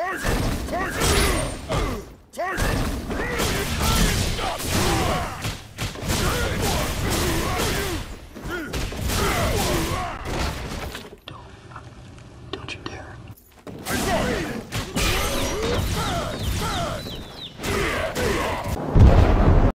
Folge! Folge!